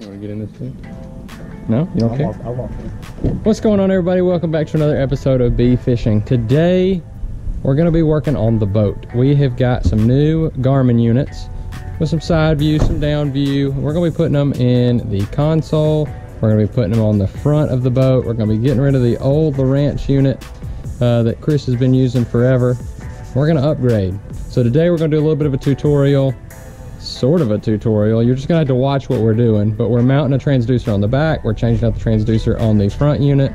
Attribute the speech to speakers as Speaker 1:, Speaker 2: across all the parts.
Speaker 1: You want to get in this too? No? You don't
Speaker 2: I'll
Speaker 1: care?
Speaker 2: walk.
Speaker 1: What's going on, everybody? Welcome back to another episode of B Fishing. Today, we're going to be working on the boat. We have got some new Garmin units with some side view, some down view. We're going to be putting them in the console. We're going to be putting them on the front of the boat. We're going to be getting rid of the old Lowrance unit uh, that Chris has been using forever. We're going to upgrade. So today, we're going to do a little bit of a tutorial sort of a tutorial. You're just gonna have to watch what we're doing. But we're mounting a transducer on the back. We're changing out the transducer on the front unit.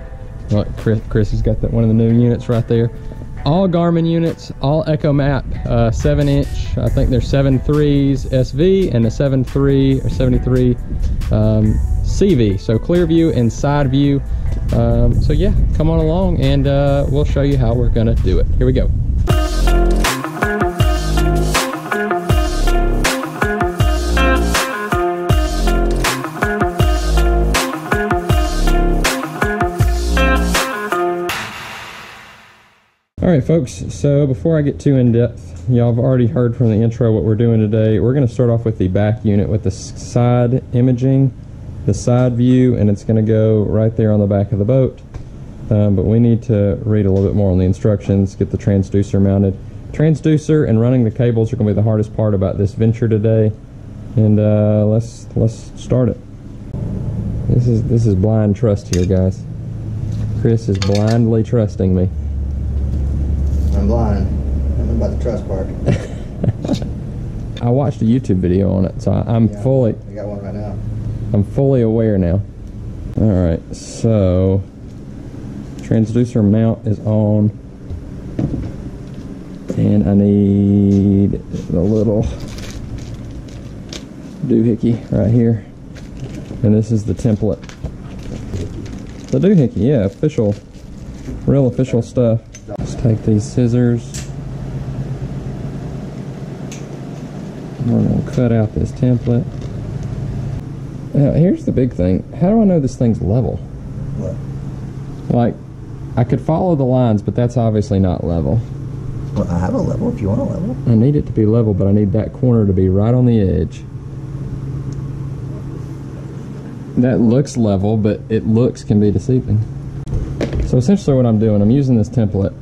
Speaker 1: Look, Chris, Chris has got the, one of the new units right there. All Garmin units, all Echo Map, uh, seven inch. I think there's seven threes SV and a seven three or 73 um, CV. So clear view and side view. Um, so yeah, come on along and uh, we'll show you how we're gonna do it. Here we go. Right, folks. So before I get too in depth, y'all have already heard from the intro what we're doing today. We're going to start off with the back unit with the side imaging, the side view, and it's going to go right there on the back of the boat. Um, but we need to read a little bit more on the instructions, get the transducer mounted. Transducer and running the cables are going to be the hardest part about this venture today. And uh, let's let's start it. This is this is blind trust here, guys. Chris is blindly trusting me.
Speaker 2: I'm blind. I don't about the trust part.
Speaker 1: I watched a YouTube video on it, so I'm
Speaker 2: Yeah,
Speaker 1: fully
Speaker 2: I got one right now.
Speaker 1: I'm fully aware now. All right, so transducer mount is on, and I need the little doohickey right here, and this is the template. The doohickey, yeah, official, real official stuff. Take these scissors. We're gonna cut out this template. Now, here's the big thing. How do I know this thing's level?
Speaker 2: What?
Speaker 1: Like, I could follow the lines, but that's obviously not level.
Speaker 2: Well, I have a level if you want a level.
Speaker 1: I need it to be level, but I need that corner to be right on the edge. That looks level, but it looks can be deceiving. So essentially what I'm doing, I'm using this template,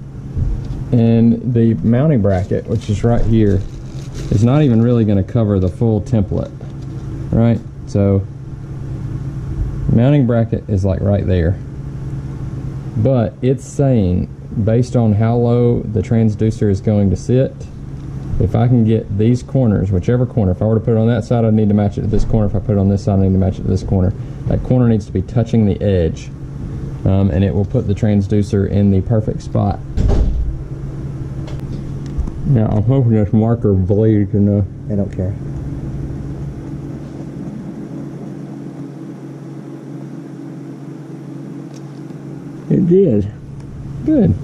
Speaker 1: and the mounting bracket, which is right here, is not even really going to cover the full template, right? So mounting bracket is like right there. But it's saying, based on how low the transducer is going to sit, if I can get these corners, whichever corner, if I were to put it on that side, I need to match it to this corner. If I put it on this side, I need to match it to this corner. That corner needs to be touching the edge, um, and it will put the transducer in the perfect spot. Now, I'm hoping this marker bleeds enough.
Speaker 2: I don't care.
Speaker 1: It did. Good.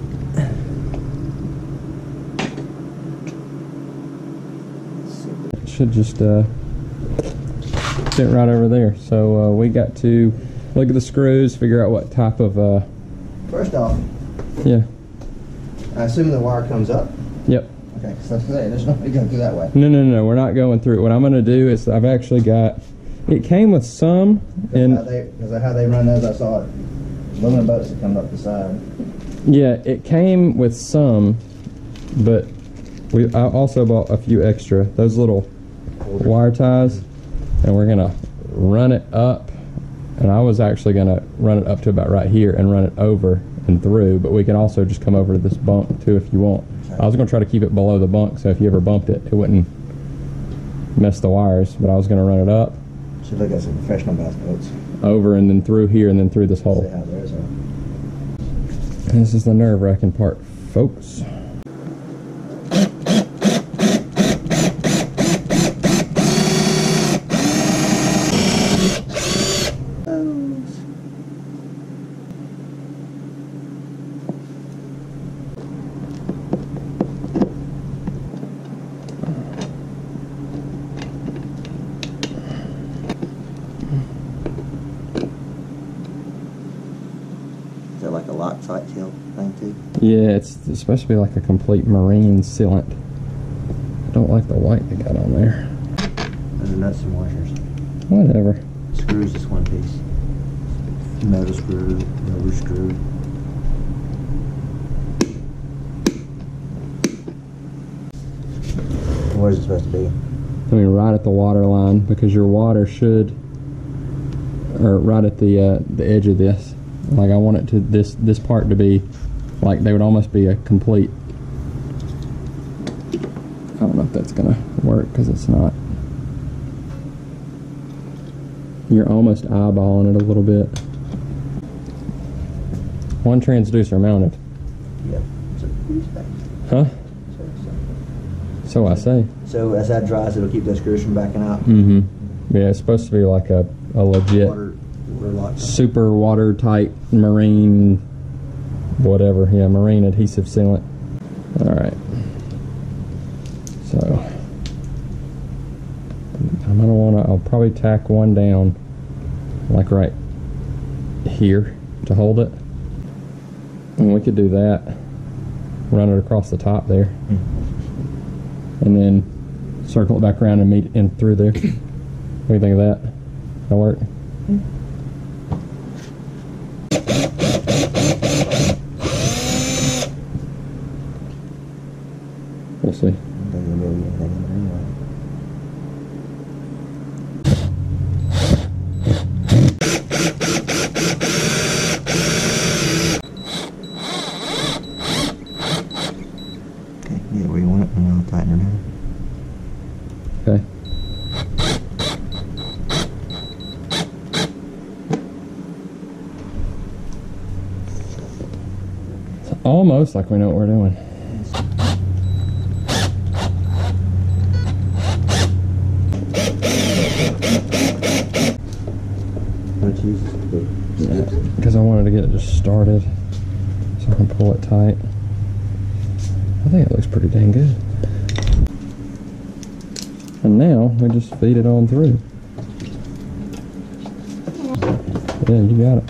Speaker 1: It should just uh, sit right over there. So uh, we got to look at the screws, figure out what type of, uh,
Speaker 2: First off,
Speaker 1: yeah,
Speaker 2: I assume the wire comes up.
Speaker 1: yep.
Speaker 2: There's no way to go through that way.
Speaker 1: No, no, no, we're not going through it. What I'm going to do is I've actually got, it came with some, and
Speaker 2: they, is how they run those? I saw it. Aluminum boats that come up the side.
Speaker 1: yeah, it came with some, but we I also bought a few extra. Those little wire ties, and we're gonna run it up. And I was actually gonna run it up to about right here and run it over and through, but we can also just come over to this bunk too if you want. I was gonna try to keep it below the bunk, so if you ever bumped it, it wouldn't mess the wires. But I was gonna run it up,
Speaker 2: Should look at some professional bass boats.
Speaker 1: over, and then through here, and then through this hole.
Speaker 2: how theirs are.
Speaker 1: This is the nerve-wracking part, folks.
Speaker 2: Is that like a Loctite tilt thing too?
Speaker 1: Yeah, it's, it's supposed to be like a complete marine sealant. I don't like the white they got on there.
Speaker 2: Those are nuts and washers.
Speaker 1: Whatever.
Speaker 2: Screw screws, just one piece. Metal screw, rubber screw. Where's it supposed to be?
Speaker 1: I mean, right at the water line because your water should, or right at the uh, the edge of this. Like I want it to this this part to be, like they would almost be a complete. I don't know if that's gonna work because it's not. You're almost eyeballing it a little bit. One transducer mounted,
Speaker 2: Yep.
Speaker 1: huh? So I say.
Speaker 2: So as that dries, it'll keep those screws from backing out.
Speaker 1: Mm-hmm. Yeah, it's supposed to be like a, a legit.
Speaker 2: Water.
Speaker 1: Super watertight marine whatever. Yeah marine adhesive sealant. All right. So i'm gonna want to i'll probably tack one down like right here to hold it. And we could do that run it across the top there. And then circle it back around and meet in through there. What do you think of that? That work we'll see
Speaker 2: Doesn't really anything in there anyway. Okay, yeah, where you want it, and I'll tighten her down.
Speaker 1: okay It's almost like we know what we're doing.
Speaker 2: Don't use the
Speaker 1: Yeah, because I wanted to get it just started so I can pull it tight. I think it looks pretty dang good. And now we just feed it on through. Yeah, you got it.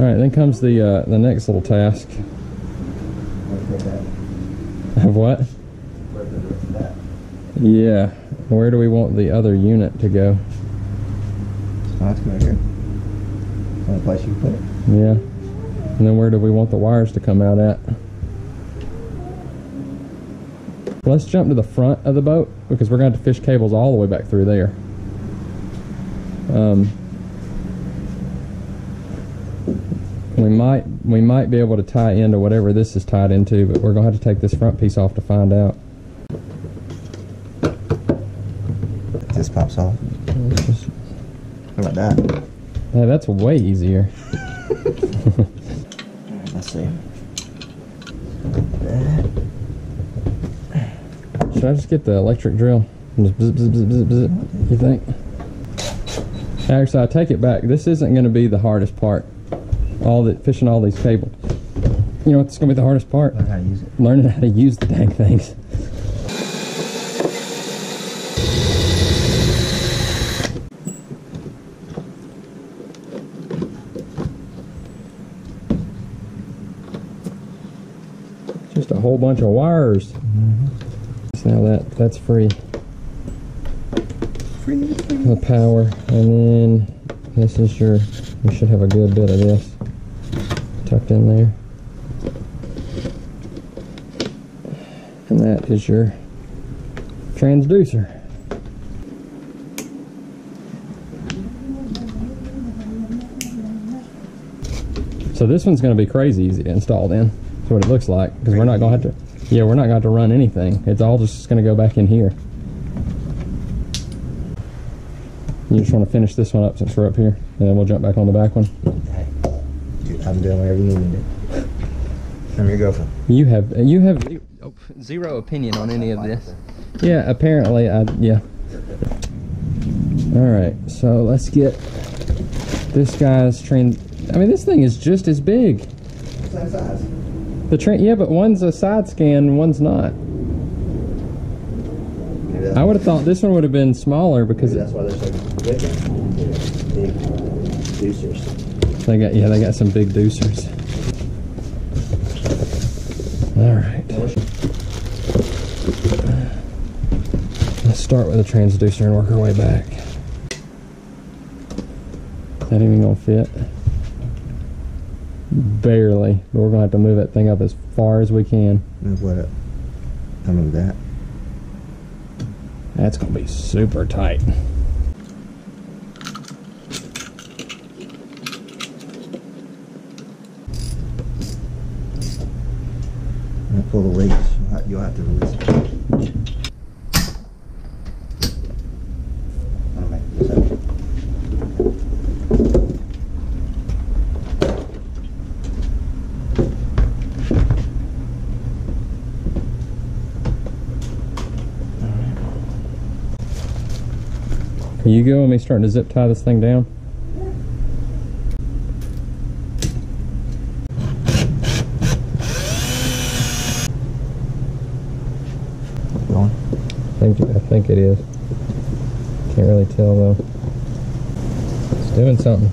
Speaker 1: All right, then comes the uh, the next little task of what? Yeah, where do we want the other unit to go?
Speaker 2: Oh, that's good right here. Only place you can put it.
Speaker 1: Yeah, and then where do we want the wires to come out at? Let's jump to the front of the boat because we're going to have to fish cables all the way back through there. Um, we might we might be able to tie into whatever this is tied into, but we're going to have to take this front piece off to find out.
Speaker 2: This pops off. How about that?
Speaker 1: Yeah, that's way easier.
Speaker 2: Let's see.
Speaker 1: Should I just get the electric drill? Just bzz, bzz, bzz, bzz, you think? Actually, I take it back. This isn't going to be the hardest part. All the fishing all these cables. You know what's going to be the hardest part?
Speaker 2: Learn how to use it.
Speaker 1: Learning how to use the dang things. Just a whole bunch of wires. So now that that's free. The power, and then this is your. We should have a good bit of this tucked in there. And that is your transducer. So this one's going to be crazy easy to install then. That's what it looks like because we're not going to have to. Yeah, we're not going to have to run anything. It's all just going to go back in here. You just want to finish this one up since we're up here, and then we'll jump back on the back one.
Speaker 2: Hey, dude, I'm doing whatever you need me to do. I'm your girlfriend.
Speaker 1: You have you have zero opinion on any of this. Yeah, apparently I yeah. All right, so let's get this guy's train. I mean, this thing is just as big.
Speaker 2: Same size.
Speaker 1: The train, yeah, but one's a side scan, one's not. I would have thought this one would have been smaller because
Speaker 2: that's why they're so big. Big deucers.
Speaker 1: they got yeah they got some big deucers. All right. Let's start with the transducer and work our way back. Is that even gonna fit? Barely, but we're gonna have to move that thing up as far as we can.
Speaker 2: Move what up? I move that.
Speaker 1: That's gonna be super tight.
Speaker 2: I'm gonna pull the have, you'll have to release it. I'm gonna make this up.
Speaker 1: Can you go with me starting to zip tie this thing down?
Speaker 2: Going.
Speaker 1: I think I think it is. Can't really tell though. It's doing something.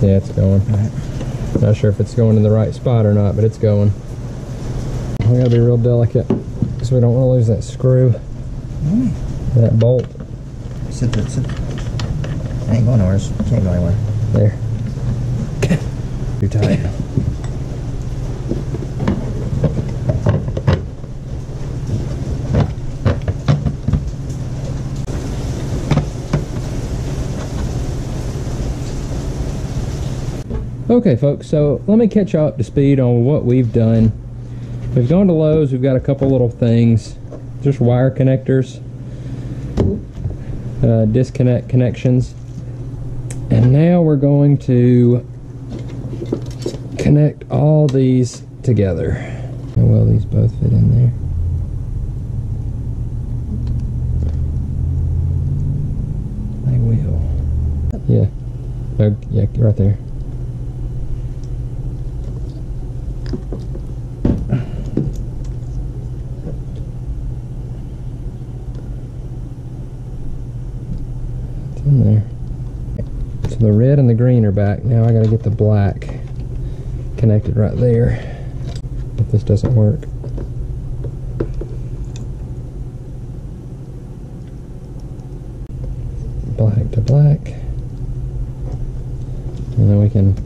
Speaker 1: Yeah, it's going.
Speaker 2: Alright.
Speaker 1: Not sure if it's going in the right spot or not, but it's going. We gotta be real delicate because we don't want to lose that screw, mm. that bolt.
Speaker 2: Sit there, sit. I ain't going nowhere. Can't go anywhere.
Speaker 1: There. Too tight. Okay, folks, so let me catch up to speed on what we've done. We've gone to Lowe's, we've got a couple little things, just wire connectors, uh, disconnect connections. And now we're going to connect all these together. How well these both fit in there. They will. Yeah. Oh, yeah, right there. It's in there. So the red and the green are back. Now I gotta get the black connected right there. If this doesn't work. Black to black. And then we can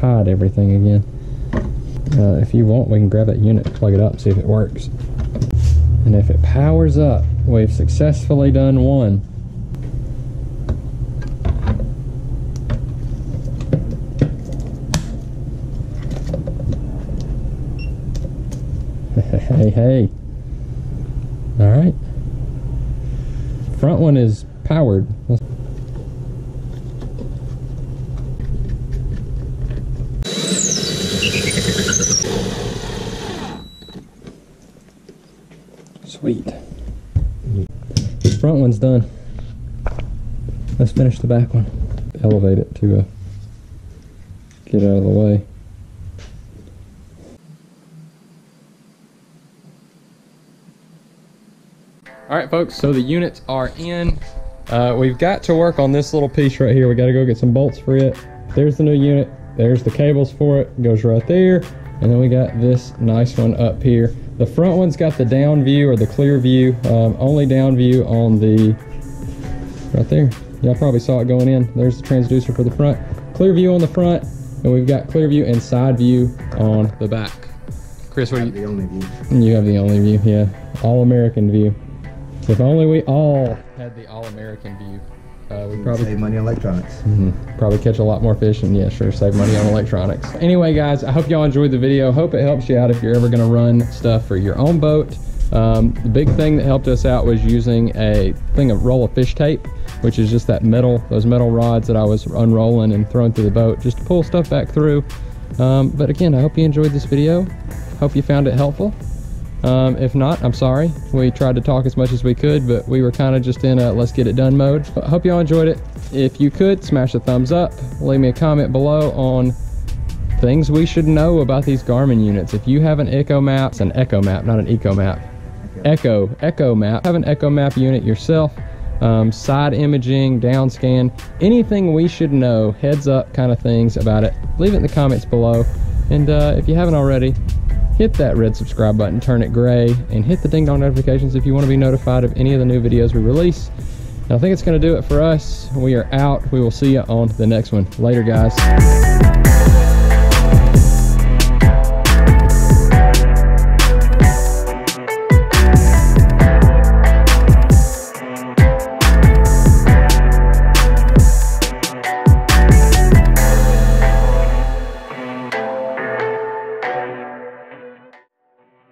Speaker 1: hide everything again. Uh, if you want, we can grab that unit, plug it up, see if it works. And if it powers up, we've successfully done one. Hey, hey. All right. Front one is powered. Sweet. Front one's done. Let's finish the back one. Elevate it to uh, get out of the way. All right, folks, so the units are in. Uh, we've got to work on this little piece right here. We got to go get some bolts for it. There's the new unit. There's the cables for it. it. Goes right there. And then we got this nice one up here. The front one's got the down view or the clear view. Um, only down view on the, right there. Y'all probably saw it going in. There's the transducer for the front. Clear view on the front. And we've got clear view and side view on the back. Chris, what do you,
Speaker 2: The only view.
Speaker 1: you have the only view, yeah. All American view. If only we all had the all American view, uh, we'd probably
Speaker 2: Save money on electronics.
Speaker 1: Mhm. probably catch a lot more fish and yeah, sure, save money on electronics. Anyway, guys, I hope y'all enjoyed the video. Hope it helps you out if you're ever gonna run stuff for your own boat. Um, the big thing that helped us out was using a thing of roll of fish tape, which is just that metal, those metal rods that I was unrolling and throwing through the boat just to pull stuff back through. Um, but again, I hope you enjoyed this video. Hope you found it helpful. Um, if not, I'm sorry. We tried to talk as much as we could, but we were kind of just in a let's get it done mode. But hope y'all enjoyed it. If you could, smash the thumbs up. Leave me a comment below on things we should know about these Garmin units. If you have an Echo Map, it's an Echo Map, not an Eco Map. Echo, Echo Map. Have an Echo Map unit yourself. Um, side imaging, down scan, anything we should know, heads up kind of things about it. Leave it in the comments below. And uh, if you haven't already, hit that red subscribe button, turn it gray, and hit the ding dong notifications if you want to be notified of any of the new videos we release. And I think it's going to do it for us. We are out. We will see you on the next one. Later, guys.